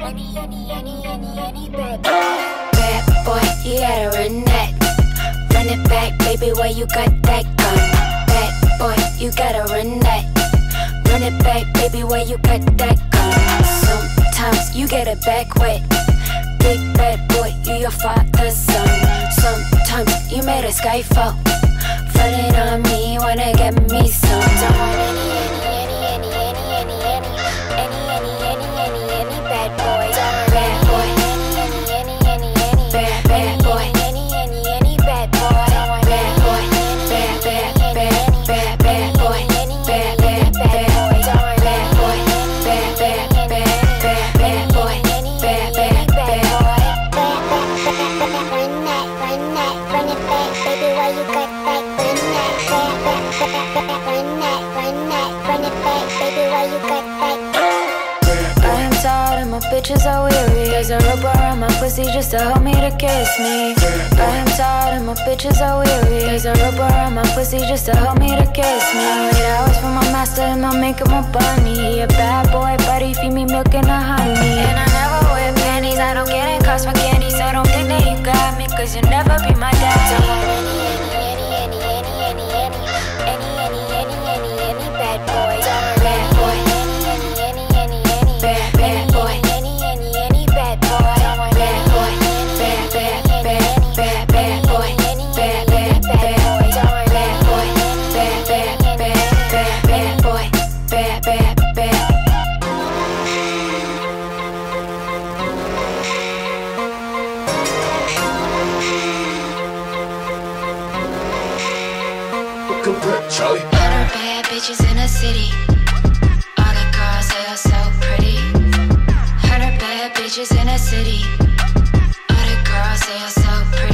Any, any, any, any, any bad. Bad boy, you gotta run that. Run it back, baby, where you got that gun? Bad boy, you gotta run that. Run it back, baby, where you got that gun? Sometimes you get it back wet. Big bad boy, you your father's son. Sometimes you made a sky fall. Flooding on me, wanna get me some. Don't run it back, baby, why you got that? Run that, run that, run that, run it back, baby, why you got that? I am tired and my bitches are weary. There's a rope around my pussy just to help me to kiss me. I am tired and my bitches are weary. There's a rope around my pussy just to help me to kiss me. I wait hours for my master and my makeup my bunny. He a bad boy, he feed me milk and a honey. Cause you'll never be my fucking rip, Charlie. Lot of bad bitches in the city. All the girls, they are so pretty. Heard of bad bitches in the city. All the girls, they are so pretty.